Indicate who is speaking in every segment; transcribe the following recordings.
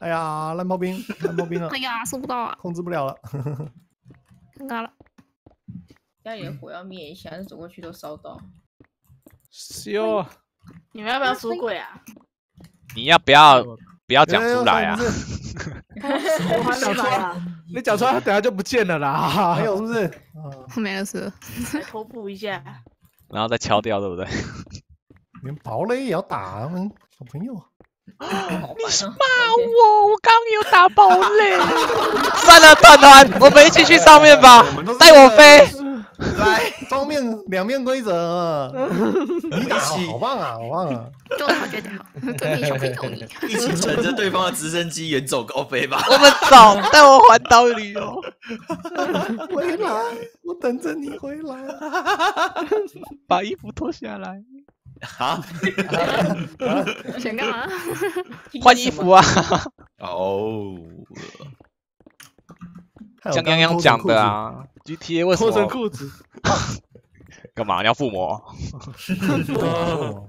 Speaker 1: 哎呀，烂炮兵，烂炮兵了
Speaker 2: 哎，呀，收不到啊，
Speaker 1: 控制不了了。
Speaker 2: 尴尬了。
Speaker 3: 家里的火要灭一下，但走过去都烧到。
Speaker 4: 修，
Speaker 5: 你们要不要出轨啊？
Speaker 6: 你要不要不要讲出来啊
Speaker 5: 我还没来啊，
Speaker 4: 你讲出来，他等下就不见了啦。
Speaker 1: 没有是不是？啊，
Speaker 2: 没了是，
Speaker 5: 头补一下。
Speaker 6: 然后再敲掉，对不对？
Speaker 1: 连堡垒也要打小朋友。
Speaker 6: 你是骂我？我刚有打堡垒。算了，团团，我们一起去上面吧，带我飞。
Speaker 1: 来，双面两面规则，你打好棒啊，好棒啊！
Speaker 2: 就好觉得好，对面小朋友你。
Speaker 7: 一起乘着对方的直升机远走高飞吧。
Speaker 6: 我们走，带我环岛旅游。
Speaker 1: 回来，我等着你回来。
Speaker 6: 把衣服脱下来，
Speaker 7: 啊，
Speaker 2: 想干嘛？
Speaker 6: 换衣服啊！
Speaker 7: 哦，
Speaker 6: 像刚刚讲的，啊，GTA 为什
Speaker 4: 脱成裤子，
Speaker 6: 干嘛？你要附魔？
Speaker 1: 哦，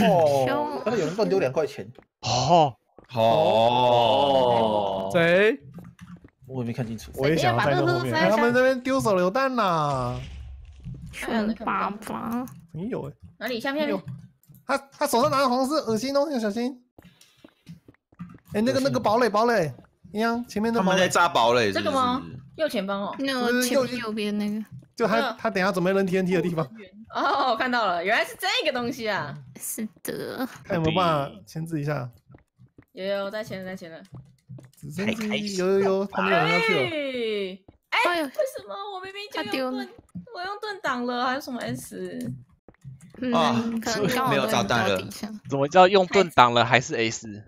Speaker 8: 哦，刚刚有人乱丢两块钱，
Speaker 6: 哦，
Speaker 7: 哦，
Speaker 4: 谁？
Speaker 8: 我也没看清楚。
Speaker 1: 我也想要在这后面。哎他们这边丢手榴弹呐！
Speaker 2: 穷爸爸，
Speaker 1: 没有哎，
Speaker 3: 哪里？下面下面。
Speaker 1: 他他手上拿的好像是恶心哦，要小心。哎，那个那个堡垒堡垒，一样前面的堡垒
Speaker 7: 他们在炸堡垒，
Speaker 3: 这个吗？右前方哦。
Speaker 2: 那个前面右边那个
Speaker 1: 就他他等下准备扔 TNT 的地方，
Speaker 3: 哦，我看到了，原来是这个东西啊！
Speaker 2: 是的，
Speaker 1: 看有没有办法牵制一下。
Speaker 3: 有有在前了，在前了。
Speaker 1: 直升机有有有，他们有人要去了。
Speaker 3: 哎，
Speaker 2: 哎呦
Speaker 3: 为什么我明明就用盾，我用盾挡了，还有什么 S？
Speaker 7: 啊
Speaker 2: 嗯，可能刚好
Speaker 7: 没有炸弹了
Speaker 6: 怎么叫用盾挡了还是 S？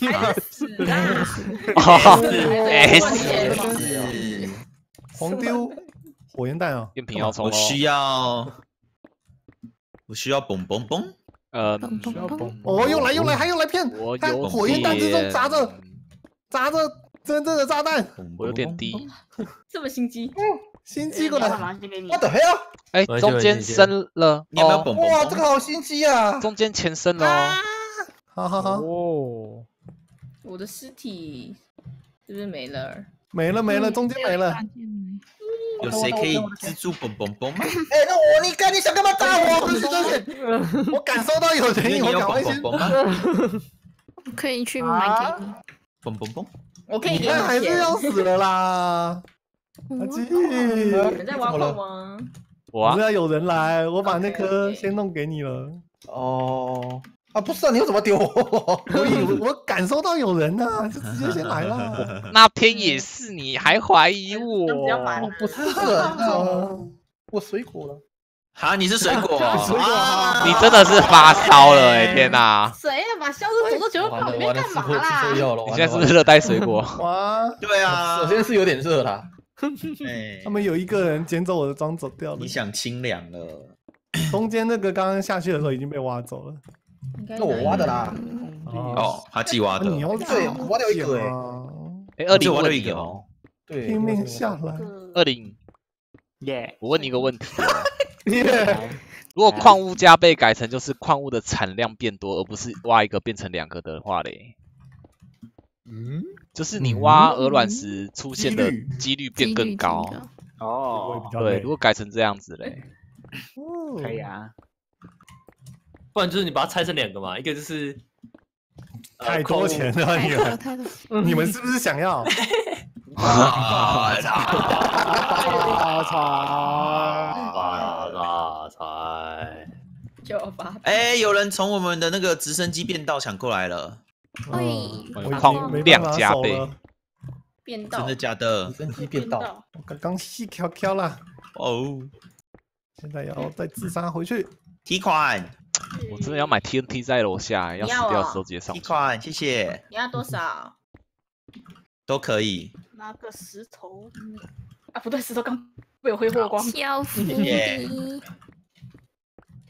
Speaker 3: 还是死啦！
Speaker 6: 哦
Speaker 7: 是
Speaker 1: 黄丢火焰弹啊！
Speaker 6: 电瓶要充哦。
Speaker 7: 我需要，我需要嘣嘣嘣，
Speaker 6: 呃，
Speaker 2: 需要嘣
Speaker 1: 哦，又来又来，还又来骗！看
Speaker 6: 我有
Speaker 1: 火焰弹之中砸着砸着真正的炸弹，
Speaker 6: 我有点低。
Speaker 3: 这么心机，
Speaker 1: 心机过来。
Speaker 8: 我的 hell！
Speaker 6: 哎，中间升了，
Speaker 7: 你有没有
Speaker 6: 哦
Speaker 7: 嘣
Speaker 8: 哇？这个好心机啊！
Speaker 6: 中间前升了哦。
Speaker 1: 好好好，
Speaker 4: 哦，
Speaker 3: 我的尸体是不是没了？
Speaker 1: 没了没了，中间没了。
Speaker 7: 有谁可以资助蹦蹦蹦吗？
Speaker 8: 哎，那我你干你想干嘛打我？
Speaker 1: 不是不是，我感受到有人影，我
Speaker 7: 你有嘣
Speaker 1: 赶快先
Speaker 7: 嘣。嘣吗？
Speaker 2: 可以去买给你。
Speaker 7: 蹦蹦蹦，
Speaker 3: 我可以给
Speaker 1: 你看还是。要死了啦！阿基，
Speaker 3: 有人在挖矿吗？
Speaker 6: 我啊
Speaker 1: 不是，要有人来，我把那颗先弄给你了。
Speaker 8: 哦，啊，不是啊，你又怎么丢 我？
Speaker 1: 以，我我感受到有人呐，就直接先来了。
Speaker 6: 那天也是你，还怀疑我？
Speaker 8: 不是啊，我水果了。
Speaker 7: 哈，你是水果
Speaker 1: 水果
Speaker 7: 啊？
Speaker 6: 你真的是发烧了哎！天哪，
Speaker 5: 谁呀？把消失组都全部跑里面干嘛啦？
Speaker 6: 你现在是不是热带水果？
Speaker 1: 哇，
Speaker 7: 对啊
Speaker 8: 首，先是有点热啦。
Speaker 7: 哎
Speaker 1: 他，们有一个人捡走我的装走掉了
Speaker 7: 你，想清凉了？
Speaker 1: 中间那个刚刚下去的时候已经被挖走了。
Speaker 8: 那我挖的啦。
Speaker 7: 哦，他自己挖的。
Speaker 1: 你要
Speaker 8: 对挖掉一个
Speaker 6: 哎，二零
Speaker 7: 挖
Speaker 6: 问
Speaker 7: 了一个
Speaker 8: 对，
Speaker 1: 拼命下来。
Speaker 6: 二零，
Speaker 4: 耶，
Speaker 6: 我问你一个问题 如果矿物加倍改成就是矿物的产量变多，而不是挖一个变成两个的话嘞，
Speaker 8: 嗯，
Speaker 6: 就是你挖鹅卵石出现的
Speaker 1: 几率。
Speaker 6: 变更高。
Speaker 4: 哦，
Speaker 6: 对，如果改成这样子嘞，
Speaker 4: 可以啊。不然就是你把它拆成两个嘛，一个就是呃
Speaker 1: 太多钱了，你们。你们是不是想要？
Speaker 7: 啊
Speaker 4: 发财，发财。
Speaker 3: 就发
Speaker 7: 哎，有人从我们的那个直升机变道抢过来了，
Speaker 2: 喂，
Speaker 1: 我已经
Speaker 6: 矿
Speaker 1: 没办
Speaker 6: 量
Speaker 1: 法
Speaker 6: 加倍
Speaker 3: 变道
Speaker 7: 真的，假的
Speaker 8: 直？升机变道，
Speaker 1: 我刚刚细敲敲了，
Speaker 7: 哦，
Speaker 1: 现在要再自杀回去。
Speaker 7: 提款，
Speaker 6: 我真的要买 TNT 在楼下，要死掉的时候直接上去。
Speaker 7: 提款，谢谢，
Speaker 3: 你要多少？
Speaker 7: 都可以。
Speaker 5: 拿个石头啊，不对，石头刚被我挥霍光。
Speaker 2: 小福
Speaker 7: 耶
Speaker 2: 利。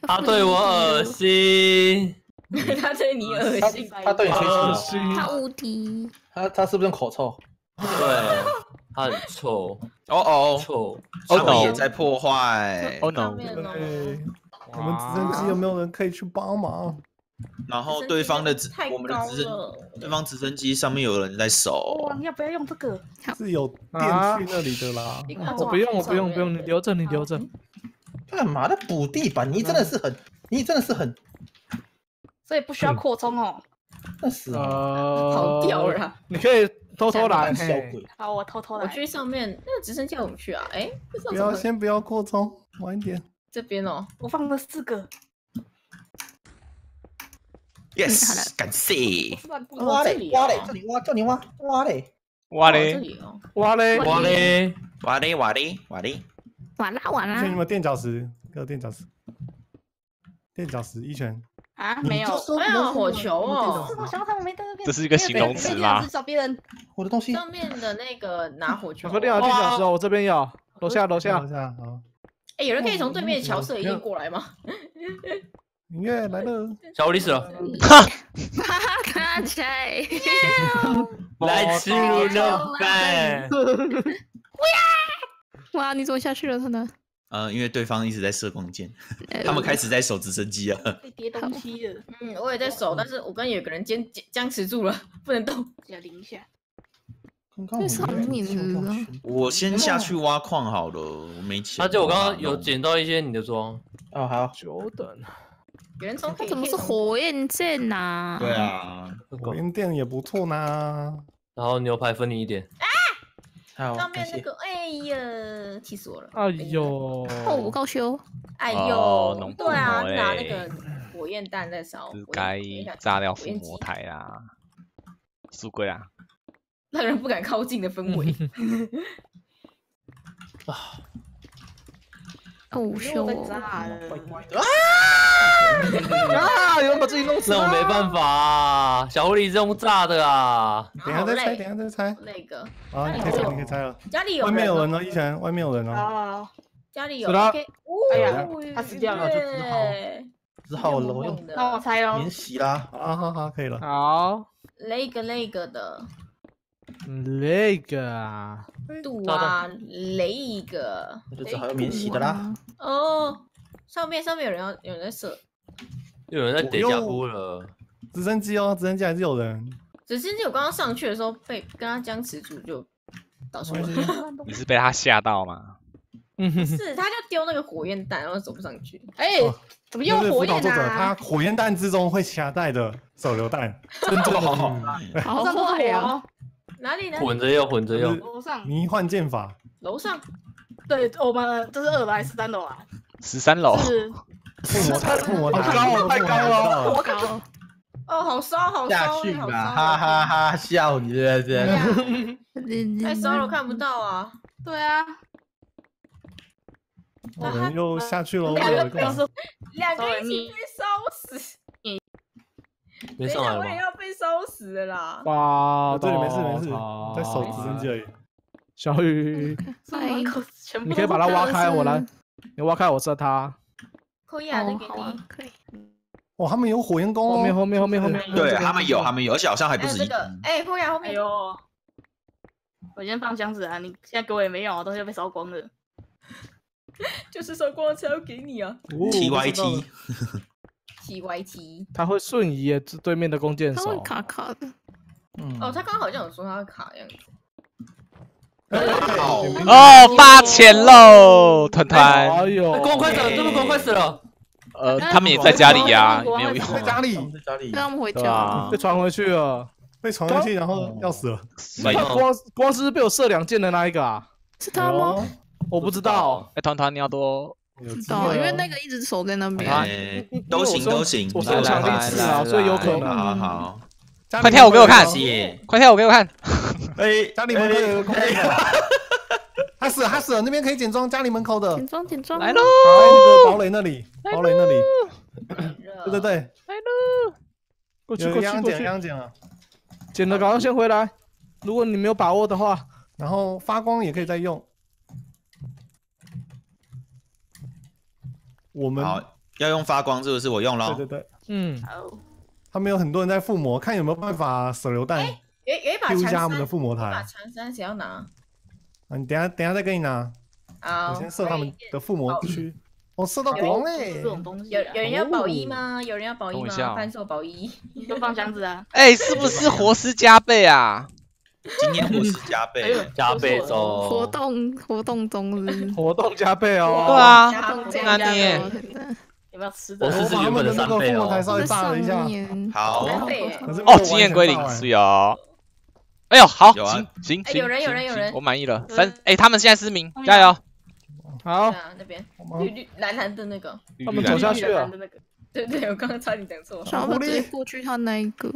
Speaker 4: 他对我恶心，
Speaker 3: 他对你恶心，
Speaker 8: 他对你吹
Speaker 4: 恶，心，
Speaker 2: 他无敌，
Speaker 8: 他他是不是用口臭？
Speaker 4: 对，他很臭，
Speaker 7: 哦哦，
Speaker 4: 臭。
Speaker 7: 他
Speaker 6: Oh
Speaker 7: 们
Speaker 6: no
Speaker 7: 也在破坏。
Speaker 6: Oh
Speaker 3: 上
Speaker 6: no！
Speaker 1: 对，我们直升机有没有人可以去帮忙？
Speaker 7: 然后对方的直我们的直升，对方直升机上面有人在守
Speaker 5: 要不要用这个？
Speaker 1: 是有电
Speaker 9: 啊
Speaker 1: 去那里的啦。
Speaker 9: 我不用，我不用，不用，你留着，你留着。
Speaker 8: 干嘛的补地板？你真的是很，你真的是很，
Speaker 5: 所以不需要扩充哦。
Speaker 8: 那是啊，
Speaker 9: 呃，
Speaker 3: 跑掉了啊。
Speaker 9: 你可以偷偷来。
Speaker 8: 小鬼。
Speaker 5: 好，我偷偷来。
Speaker 3: 我去上面那个直升机要怎么去啊？哎，
Speaker 1: 不要先不要扩充，晚一点。
Speaker 3: 这边哦，
Speaker 5: 我放了四个。
Speaker 7: yes，感谢。
Speaker 8: 挖嘞，挖嘞，这里挖，叫你挖，挖嘞。
Speaker 3: 哦这
Speaker 6: 哇嘞，
Speaker 3: 里哦，
Speaker 9: 哇嘞，
Speaker 4: 哇嘞，
Speaker 7: 哇嘞哇嘞哇嘞，
Speaker 2: 完啦完
Speaker 1: 一拳有没
Speaker 2: 啦，
Speaker 1: 有垫脚石？给我垫脚石。垫脚石一拳。
Speaker 5: 啊，没有。
Speaker 3: 没有，火球哦，
Speaker 5: 我想想，我没在那边。
Speaker 6: 这是一个形容词吗
Speaker 5: 没有找别人。
Speaker 8: 我的东西，
Speaker 3: 上面的那个拿火球
Speaker 9: 巧，克力啊，地脚石哦，我这边有，楼下楼下
Speaker 1: 楼。下，好。
Speaker 3: 哎，有人可以从对面的桥射一箭过来吗？
Speaker 1: 音乐来了，
Speaker 4: 小狐狸死了，
Speaker 2: 哈哈起来，
Speaker 4: 来吃你的饭。
Speaker 2: 哇，你怎么下去了？他呢？
Speaker 7: 呃，因为对方一直在射光剑，他们开始在守直升机了。
Speaker 5: 被叠东西了，
Speaker 3: 嗯，我也在守，但是我刚有个人坚坚僵持住了，不能动。
Speaker 5: 要淋一下。
Speaker 8: 刚刚我
Speaker 7: 先下去挖矿好了，我没钱。
Speaker 4: 而且我刚刚有捡到一些你的装，
Speaker 8: 哦，好，
Speaker 9: 久等。
Speaker 3: 有人从
Speaker 2: 它怎么是火焰剑呐？
Speaker 7: 对，啊，
Speaker 1: 火焰剑也不错呢。
Speaker 4: 然后牛排分你一点，
Speaker 8: 好，
Speaker 3: 上。面那个，哎呀，气死我了！
Speaker 9: 哎呦，
Speaker 2: 哦，我高修，
Speaker 3: 哎呦，对啊，拿那
Speaker 6: 欸
Speaker 3: 个火焰弹在烧，
Speaker 6: 该炸掉附魔台啦，输鬼啊。
Speaker 3: 让人不敢靠近的氛围。
Speaker 2: 哦 修
Speaker 5: 在炸了。
Speaker 9: 啊！有人把自己弄死了。
Speaker 4: 那我没办法啊，小狐狸是用炸的啊。
Speaker 1: 等一下再猜，等一下再猜。
Speaker 3: 那个
Speaker 1: 啊，你可以猜，你可以猜了。
Speaker 3: 家里有
Speaker 1: 外面有人
Speaker 3: 哦，
Speaker 1: 哦，一拳，外面有人哦。
Speaker 5: 啊，
Speaker 3: 家里有
Speaker 9: 死了。
Speaker 5: 哎呀
Speaker 3: 哦
Speaker 5: 他死掉了
Speaker 8: 就只好
Speaker 3: 耶
Speaker 8: 只好了，我用
Speaker 5: 那我猜哦
Speaker 8: 免。洗啦。
Speaker 1: 啊，好好，可以了。
Speaker 9: 好，
Speaker 3: 那个那个的
Speaker 9: 那个啊，
Speaker 3: 度啊，那个
Speaker 8: 那就只好用免洗的啦。
Speaker 3: 哦，上面上面有人要有人在射，
Speaker 4: 有人在叠加布了，
Speaker 1: 直升机哦，直升机还是有人。
Speaker 3: 直升机我刚刚上去的时候被跟他僵持住就倒出来。
Speaker 6: 你是被他吓到吗？
Speaker 9: 嗯哼哼，
Speaker 3: 是，他就丢那个火焰弹，然后走不上去。
Speaker 5: 哎
Speaker 1: 哦，
Speaker 5: 怎么又
Speaker 1: 就是
Speaker 5: 火焰
Speaker 1: 辅导作者，他
Speaker 5: 啊？
Speaker 1: 火焰弹之中会夹带的手榴弹，真正的
Speaker 2: 好
Speaker 5: 上都是
Speaker 2: 坏。
Speaker 3: 哪里呢？
Speaker 4: 混着用，混着用。
Speaker 5: 楼上，
Speaker 1: 迷幻剑法。
Speaker 3: 楼上。
Speaker 5: 对我们这是二楼还是三楼啊？
Speaker 6: 十三楼，
Speaker 5: 是
Speaker 1: 附魔台，附魔台，
Speaker 9: 好高了太高了
Speaker 1: 了。
Speaker 2: 我高，
Speaker 3: 哦，好烧，好烧，
Speaker 8: 下去吧，
Speaker 3: 好烧
Speaker 8: 哈哈哈！笑你对不对？
Speaker 3: 对呀太烧了，看不到啊！
Speaker 5: 对啊，
Speaker 1: 我们又下去了，
Speaker 3: 两个
Speaker 1: 有一个
Speaker 5: 都是
Speaker 3: 两个一起被烧死，
Speaker 4: 没上来了吗？
Speaker 3: 烧死了啦！
Speaker 9: 哇，
Speaker 1: 这里没事没事，
Speaker 9: 操
Speaker 1: 在守直升机而已。
Speaker 9: 小雨，
Speaker 5: 门口全部
Speaker 9: 你可以把它挖开，我来，你挖开我射它。
Speaker 3: 可以啊，再
Speaker 2: 哦，
Speaker 3: 给你。，
Speaker 2: 可以。
Speaker 1: 哇，他们有火焰弓哦。
Speaker 9: 后面后面后面后面，
Speaker 7: 对他们有，他们有，而且好像还不止一
Speaker 3: 还有这个，哎，可以啊，后面
Speaker 5: 哎呦，我先放箱子啊！你现在给我也没用啊，东西都被烧光了。
Speaker 3: 就是烧光了才要给你啊。
Speaker 1: 哦
Speaker 7: T
Speaker 1: 我
Speaker 7: Y T，
Speaker 3: T Y T。
Speaker 9: 它会瞬移耶，对面的弓箭
Speaker 2: 它会
Speaker 9: 手。
Speaker 2: 卡卡的，
Speaker 8: 嗯
Speaker 3: 哦，他刚刚好像有说他会卡的样子。
Speaker 6: 哦，八千喽，团团。
Speaker 9: 哎呦，
Speaker 4: 公快死了，这不公快死了。
Speaker 6: 呃，他们也在家里呀，
Speaker 5: 我
Speaker 6: 没有用啊。
Speaker 1: 在家里
Speaker 8: 在家里
Speaker 2: 让他们回家。
Speaker 6: 啊
Speaker 9: 被，传回去了。
Speaker 1: 被传回去，然后要死了。
Speaker 6: 没
Speaker 9: 他光光是被我射两箭的那一个啊，
Speaker 2: 是他吗？
Speaker 9: 我不知道。
Speaker 6: 哎，团团你要多
Speaker 2: 知道，因为那个一直守在那边。
Speaker 7: 哎，都行都行，
Speaker 9: 我是有强力刺啊，所以有可
Speaker 7: 好
Speaker 9: 能。
Speaker 7: 好好，
Speaker 6: 快跳舞给我看。快跳舞给我看。
Speaker 7: 哎，
Speaker 1: 家里门口有一个空间。他死了，他死了，那边可以捡装，家里门口的，
Speaker 2: 捡装捡装，
Speaker 6: 来喽，
Speaker 1: 在那个堡垒那里，堡垒那里，对对对，
Speaker 9: 来喽，过去过去过去，
Speaker 1: 样捡了。
Speaker 9: 捡了赶快先回来。如果你没有把握的话，
Speaker 1: 然后发光也可以再用。我们
Speaker 7: 好，要用发光，是不是？我用了
Speaker 1: 对对。对，
Speaker 9: 嗯，
Speaker 5: 好，
Speaker 1: 他们有很多人在附魔，看有没有办法手榴弹
Speaker 3: 有有一把长
Speaker 1: 丢一下他们的，附魔
Speaker 3: 台把
Speaker 1: 台。
Speaker 3: 长衫谁要拿？
Speaker 1: 啊，你等下等下再给你拿，
Speaker 3: 好，
Speaker 1: 我先射他们的附魔区。哦，我射到光嘞
Speaker 5: 这！种东西啊，
Speaker 3: 有有人要保一吗？有人要保一吗？
Speaker 6: 等我一下哦
Speaker 3: 贩售保一。
Speaker 5: 就 放箱子啊。
Speaker 6: 哎，是不是活尸加倍啊？
Speaker 7: 今天伙食加 倍，
Speaker 4: 加倍中活，
Speaker 2: 动活动中日，
Speaker 9: 活动加倍哦。
Speaker 6: 对啊，那你
Speaker 5: 有没有吃的
Speaker 4: 我？是
Speaker 1: 我把他们的那个复活台稍微
Speaker 2: 这
Speaker 1: 炸了一下
Speaker 2: 上，面
Speaker 7: 好，
Speaker 3: 三倍耶
Speaker 1: 可是没有
Speaker 6: 哦，经验归零，是哦。哎呦，好，
Speaker 7: 有啊
Speaker 6: 行行行，
Speaker 3: 哎有人有人有人
Speaker 6: 我满意了。
Speaker 5: 有
Speaker 6: 三，哎，他们现在失明加油！
Speaker 9: 好
Speaker 3: 那边绿绿蓝蓝的那个，
Speaker 9: 他们走下去了
Speaker 5: 的那个，
Speaker 3: 对对，我刚刚差点讲错。
Speaker 2: 想要不直接过去他那一个，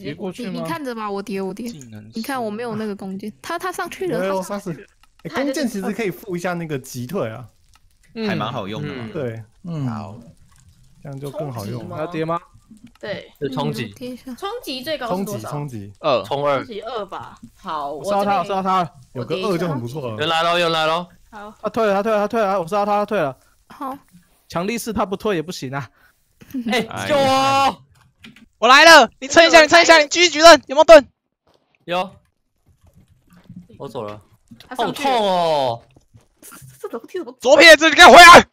Speaker 3: 直
Speaker 9: 别过去
Speaker 2: 你你？看着吧，我叠我叠，你看我没有那个弓箭，他他上去了，他上
Speaker 1: 有杀死。哎弓箭其实可以附一下那个击退啊，
Speaker 7: 还蛮好用的嘛。
Speaker 1: 对，
Speaker 8: 嗯，
Speaker 7: 好，
Speaker 1: 这样就更好用
Speaker 9: 要叠吗？
Speaker 5: 对，
Speaker 4: 是冲击，
Speaker 3: 冲击最高是
Speaker 1: 冲击，
Speaker 3: 多少？
Speaker 1: 冲击，
Speaker 6: 二，
Speaker 4: 冲二
Speaker 5: 冲，击二吧。
Speaker 3: 好，
Speaker 9: 我杀他，我
Speaker 3: 这边
Speaker 9: 烧他。
Speaker 1: 有个二就很不错了。
Speaker 4: 人来了，人来了，
Speaker 5: 好，
Speaker 9: 他退了，他退了，他退了，我杀他，他退了。
Speaker 2: 好，
Speaker 9: 强力士他不退也不行啊。
Speaker 4: 哎
Speaker 6: 哎，
Speaker 4: 救我！
Speaker 6: 我来了，你撑一下，你撑一下，你继续举刃，有没有盾？
Speaker 4: 有，我走了，好痛哦！
Speaker 5: 这楼梯怎么？
Speaker 6: 左撇子，你给我回来！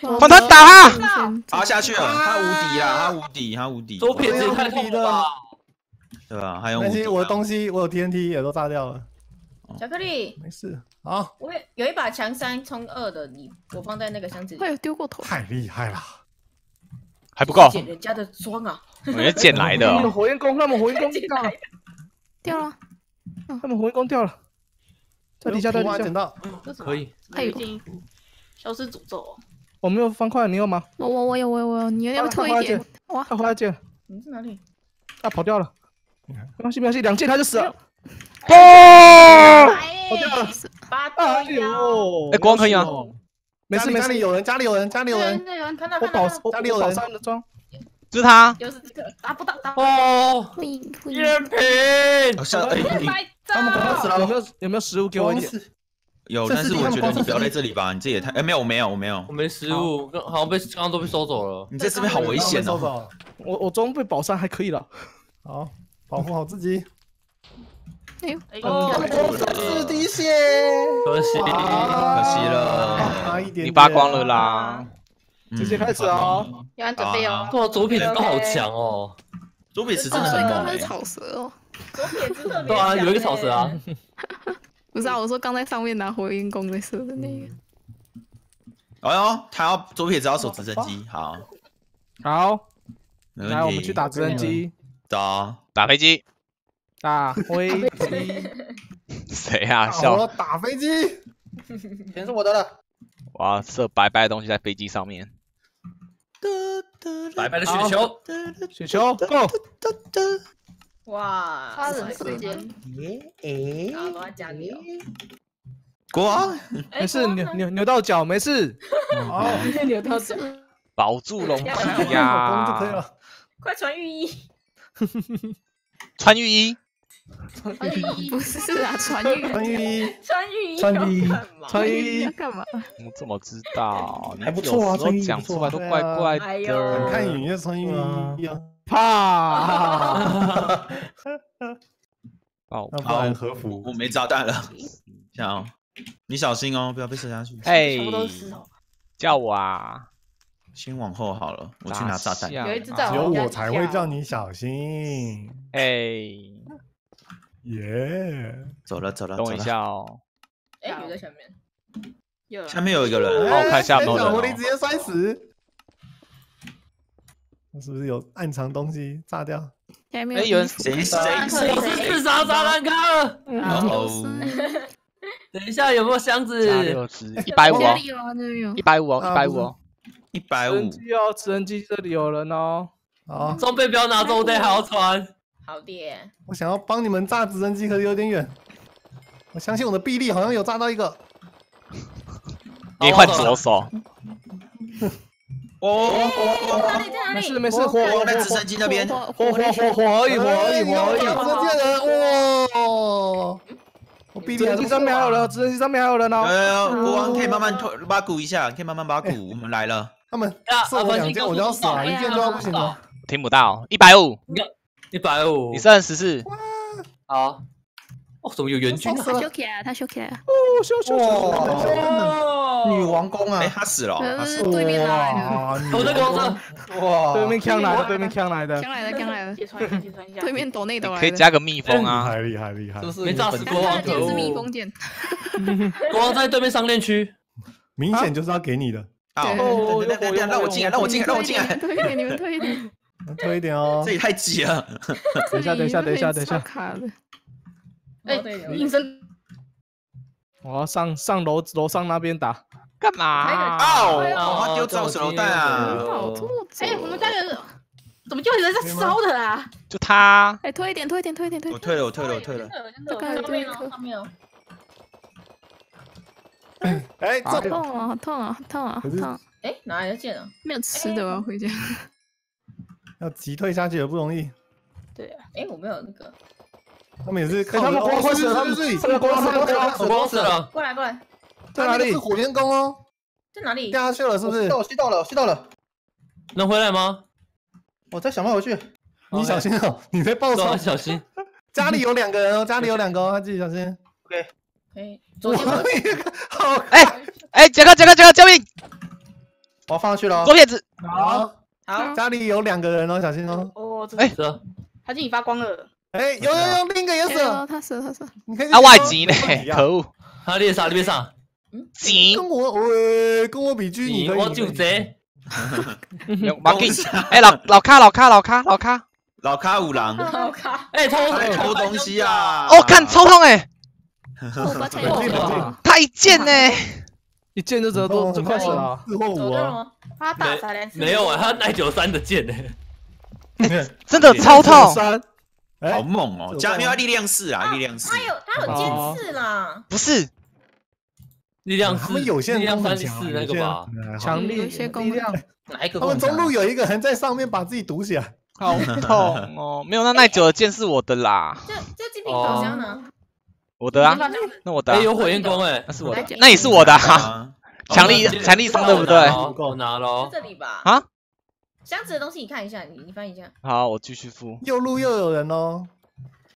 Speaker 6: 团团打他！
Speaker 2: 先
Speaker 7: 他下去了，他无敌啊，他无敌，他无敌，
Speaker 4: 左撇子也太痛了吧！
Speaker 7: 对吧？还有无
Speaker 1: 但
Speaker 7: 敌啊，
Speaker 1: 我的东西我有 TNT 也都炸掉了，
Speaker 3: 巧克力，
Speaker 1: 没事。好，
Speaker 3: 我有有一把强三冲二的，你我放在那个箱子里
Speaker 2: 快。有丢过头，
Speaker 1: 太厉害了！
Speaker 6: 还不够，
Speaker 3: 捡人家的装啊！
Speaker 6: 我也捡来的
Speaker 9: 他们
Speaker 6: 哦。
Speaker 9: 火焰弓，他们火焰弓掉了，
Speaker 2: 掉了，
Speaker 9: 他们火焰弓掉了，在底下，在底下
Speaker 1: 捡。到，
Speaker 4: 可以，
Speaker 2: 哎呦
Speaker 5: 已经消失诅咒哦。
Speaker 9: 我没有方块，你有吗？
Speaker 2: 我我我有我有我有，你要不要
Speaker 9: 快
Speaker 2: 退一点？哇，
Speaker 9: 他回来捡，
Speaker 3: 你在哪里？
Speaker 9: 他跑掉了。没关系，没关系，两箭他就死了。
Speaker 6: 哦！
Speaker 5: 哎
Speaker 9: 跑掉了。
Speaker 3: 八
Speaker 9: 哎
Speaker 3: 对呀！
Speaker 9: 呦，
Speaker 6: 哎光可以啊
Speaker 9: 没事没事，
Speaker 1: 家里有人，家里有人，家里有人。
Speaker 3: 有人看到
Speaker 9: 我保
Speaker 1: 家里有人
Speaker 9: 三的装。
Speaker 6: 就是他，
Speaker 3: 又是这个，
Speaker 5: 打不到，打不到。
Speaker 4: 哦，
Speaker 2: 会会
Speaker 4: 烟瓶，
Speaker 7: 好像哎
Speaker 1: 他们快死了
Speaker 9: 有没有有没有食物给我一点？
Speaker 7: 有，但是我觉得你不要在这里吧，你这也太哎没有我没有我没有
Speaker 4: 我，没食物，好像被刚刚都被收走了。
Speaker 7: 你在这边好危险哦。
Speaker 9: 我我装备保三还可以了。
Speaker 1: 好，保护好自己。
Speaker 5: 哎
Speaker 4: 哦
Speaker 1: 是滴血，
Speaker 4: 可惜，
Speaker 7: 可惜了。
Speaker 6: 你扒光了啦。
Speaker 9: 直接开始哦。
Speaker 5: 要按准备哦。
Speaker 4: 哇，左撇子都好强哦。
Speaker 7: 左撇子真
Speaker 2: 哦，
Speaker 7: 的很猛哎
Speaker 2: 所以刚刚是，草蛇哦，
Speaker 3: 左撇子特别
Speaker 4: 对啊，有一个草蛇啊。
Speaker 2: 不是啊，我说刚在上面拿火焰弓在射的那个，
Speaker 7: 哎呦，他要左撇子要守直升机，好，
Speaker 9: 好。来我们去打直升机，
Speaker 7: 走，
Speaker 6: 打飞机，
Speaker 9: 打飞机。
Speaker 6: 谁啊？
Speaker 1: 好
Speaker 6: 笑！
Speaker 1: 了，打飞机。
Speaker 8: 钱是我的了。
Speaker 6: 我要射白白的东西在飞机上面。
Speaker 4: 白白的雪球，
Speaker 9: 雪球，Go！
Speaker 3: 哇，
Speaker 5: 杀人时间，
Speaker 8: 耶诶
Speaker 3: 大家都在家里哦。
Speaker 7: 国王，
Speaker 3: 哎
Speaker 9: 没事，扭扭扭到脚，没事。
Speaker 1: 好，
Speaker 3: 扭到脚，
Speaker 6: 保住龙
Speaker 3: 要
Speaker 6: 皮呀！
Speaker 1: 就可以了。
Speaker 3: 快传御医！
Speaker 6: 穿浴衣，
Speaker 2: 不是啊，传玉
Speaker 1: 穿浴衣，
Speaker 3: 穿浴衣，
Speaker 1: 穿浴衣，
Speaker 9: 穿衣
Speaker 2: 干嘛？
Speaker 6: 我怎么知道？你
Speaker 8: 还不错啊穿浴衣
Speaker 6: 讲出来都怪怪
Speaker 3: 哎呦
Speaker 1: 看影院穿浴衣啊，
Speaker 9: 怕。
Speaker 6: 哦，
Speaker 1: 那不然和服。
Speaker 7: 我没炸弹了，想哦，你小心哦，不要被射下去。
Speaker 6: 哎
Speaker 5: 全部都是石头。
Speaker 6: 叫我啊！
Speaker 7: 先往后好了，我去拿炸弹。
Speaker 5: 有一只在
Speaker 1: 只有
Speaker 5: 我
Speaker 1: 才会叫你小心。
Speaker 6: 哎，
Speaker 1: 耶！
Speaker 7: 走了走了，
Speaker 6: 等我一。下哦。
Speaker 3: 哎，有在下面。
Speaker 5: 有
Speaker 7: 下面有一个人，
Speaker 6: 帮我看一下
Speaker 1: 小狐狸直接摔死。那是不是有暗藏东西炸掉？
Speaker 2: 下面
Speaker 6: 哎，有人
Speaker 7: 谁谁
Speaker 5: 谁
Speaker 4: 我是自杀炸弹客。
Speaker 7: 哦，
Speaker 4: 等一下有没有箱子？
Speaker 6: 一百五
Speaker 2: 啊，那里有
Speaker 6: 一。百五哦，
Speaker 1: 啊
Speaker 6: 一百五哦。
Speaker 7: 一百五
Speaker 9: 直升，机哦，直升机这里有人哦。
Speaker 1: 好，
Speaker 4: 装备不要拿走，得还要穿。
Speaker 3: 好的，
Speaker 1: 我想要帮你们炸直升机，可是有点远。我相信我的臂力好像有炸到一个。
Speaker 6: 你换左手，
Speaker 7: 哦？
Speaker 9: 没事没事，火火
Speaker 7: 在直升机那边，
Speaker 2: 火
Speaker 9: 火火火火而已，火而已，火而已。
Speaker 1: 直升机的人，哇！我
Speaker 9: 直升机上面还有人，直升机上面还有人哦。
Speaker 7: 呃，国王可以慢慢推挖鼓一下，可以慢慢挖鼓，我们来了。
Speaker 1: 他们
Speaker 4: 啊
Speaker 1: 射我两箭我就要死了，一箭就要不行了。
Speaker 6: 听不到，一百五，
Speaker 4: 一百五，
Speaker 6: 你剩十四，
Speaker 4: 好，哦，怎么有援军啊？
Speaker 2: 他修起来了，他修起来了，
Speaker 9: 哦，修修修
Speaker 8: 女王宫啊。
Speaker 7: 哎，！他死了哦，他
Speaker 2: 这是。对面来的，
Speaker 1: 哇，女
Speaker 4: 我在
Speaker 1: 王
Speaker 4: 工
Speaker 1: 宫
Speaker 4: 作，
Speaker 8: 哇，
Speaker 9: 对面枪来的，对面枪来的。
Speaker 2: 枪。来了，枪来了，
Speaker 5: 揭穿一下，揭穿一下。
Speaker 2: 对面躲内抖来的，
Speaker 6: 可以加个蜜蜂啊。
Speaker 1: 厉害厉害。厉害
Speaker 4: 没炸死国王，可
Speaker 2: 是
Speaker 4: 恶！
Speaker 2: 蜜蜂剑，
Speaker 4: 国王在对面商店区，
Speaker 1: 明显就是要给你的，
Speaker 7: 啊，
Speaker 2: 对。
Speaker 7: 让我进来，让我进来，让我进来，
Speaker 2: 推一点，你们推一点，
Speaker 1: 推一点哦
Speaker 7: 这。也太挤了。
Speaker 9: 等一下，等一下，等一下，等一下，
Speaker 2: 卡了，
Speaker 5: 哎，隐身
Speaker 9: 我要上上楼楼上那边打。
Speaker 6: 干嘛？
Speaker 7: 哦，
Speaker 5: 哎呦
Speaker 7: 哦他丢造手榴弹啊！
Speaker 2: 好痛
Speaker 5: 哎，我们家人怎么就有人在烧的啊？
Speaker 6: 就他。
Speaker 2: 哎，推一点，推一点，推一点，推
Speaker 7: 我退了，我退了，我退了。
Speaker 2: 这个
Speaker 3: 上面哦，上面哦，
Speaker 1: 哎，
Speaker 2: 好
Speaker 1: 这
Speaker 2: 痛啊，好痛啊，好痛啊，好痛啊！
Speaker 3: 哎，哪来的剑啊？
Speaker 2: 没有吃的，我要回家。
Speaker 1: 要急退下去也不容易。
Speaker 5: 对啊，
Speaker 3: 哎，我没有那个，
Speaker 1: 他们也是靠
Speaker 9: 哎他们
Speaker 1: 哦
Speaker 9: 光死了他们
Speaker 1: 自己
Speaker 9: 他们光死了他们
Speaker 4: 我光死了，
Speaker 3: 过来过来，
Speaker 1: 在哪里？是火焰宫哦，
Speaker 3: 在哪里？
Speaker 1: 掉下去了是不是？
Speaker 8: 我吸到了，我吸到了，
Speaker 4: 能回来吗？
Speaker 8: 我再想办法回去。
Speaker 1: 你小心哦，你在爆
Speaker 4: 对啊，
Speaker 1: 冲。
Speaker 4: 小心！
Speaker 1: 家里有两个人哦，家里有两个哦，他自己小心。
Speaker 3: 哎，左前方
Speaker 1: 我一个好
Speaker 6: 哎哎，杰克杰克杰克，救命！
Speaker 8: 我要放上去了哦。
Speaker 6: 左撇子。
Speaker 1: 好，
Speaker 3: 好，
Speaker 1: 家里有两个人哦，小心哦。
Speaker 5: 哦，这
Speaker 6: 哎
Speaker 4: 是啊，
Speaker 5: 他已经发光了。
Speaker 1: 哎，有有有，另一个也死
Speaker 2: 哎
Speaker 1: 了，。
Speaker 2: 他死了，他死了，
Speaker 1: 你可以
Speaker 6: 啊，外籍呢
Speaker 1: 可？
Speaker 6: 可恶！
Speaker 4: 他猎杀，你别杀，
Speaker 6: 急
Speaker 1: 跟我喂，跟我比狙，你
Speaker 4: 我就贼，
Speaker 6: 马给。哎，老老卡老卡老卡老卡。
Speaker 7: 老卡五郎，
Speaker 3: 老卡，
Speaker 4: 哎，偷
Speaker 7: 偷东西！啊！
Speaker 6: 哦，看超痛哎，
Speaker 2: 我把菜
Speaker 1: 冷静冷静
Speaker 2: 了，
Speaker 6: 他一剑呢。
Speaker 9: 一剑就知道都就快死了啊。
Speaker 1: 四或五哦。
Speaker 3: 走对了吗？
Speaker 5: 他打才来
Speaker 4: 没有啊，他耐久三的剑呢，
Speaker 6: 真的超痛。
Speaker 9: 三，
Speaker 7: 好
Speaker 1: 哎，
Speaker 7: 猛哦！加没有力量四啊，力量四
Speaker 3: 他。有他有剑刺啦，
Speaker 6: 不是，
Speaker 4: 力量四，
Speaker 1: 他们有些
Speaker 4: 力量
Speaker 1: 人功很强，
Speaker 4: 三四那个吧？
Speaker 1: 强。
Speaker 9: 力
Speaker 2: 有些功
Speaker 9: 力量，
Speaker 8: 哪一个
Speaker 1: 他们中路有一个人在上面把自己堵起来。
Speaker 6: 好痛哦！没有，那耐久的剑是我的啦，
Speaker 3: 这这金品烤箱呢？
Speaker 6: 我的啊，那我的啊
Speaker 4: 哎，，有火焰弓哎，
Speaker 6: 那是我的，那也是我的啊。
Speaker 7: 啊，
Speaker 6: 强力强力伤对不对？
Speaker 4: 够拿了
Speaker 3: 在
Speaker 4: 哦，
Speaker 3: 这里吧。
Speaker 6: 啊，
Speaker 3: 箱子的东西你看一下，你你翻一下。
Speaker 6: 好，我继续付。
Speaker 1: 又路又有人哦，